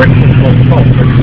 breakfast